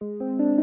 Música